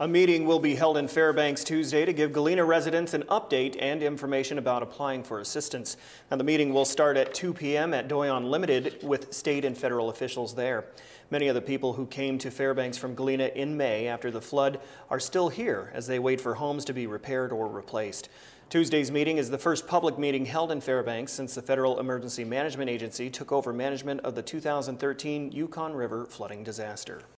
A meeting will be held in Fairbanks Tuesday to give Galena residents an update and information about applying for assistance. Now, the meeting will start at 2 p.m. at Doyon Limited with state and federal officials there. Many of the people who came to Fairbanks from Galena in May after the flood are still here as they wait for homes to be repaired or replaced. Tuesday's meeting is the first public meeting held in Fairbanks since the Federal Emergency Management Agency took over management of the 2013 Yukon River flooding disaster.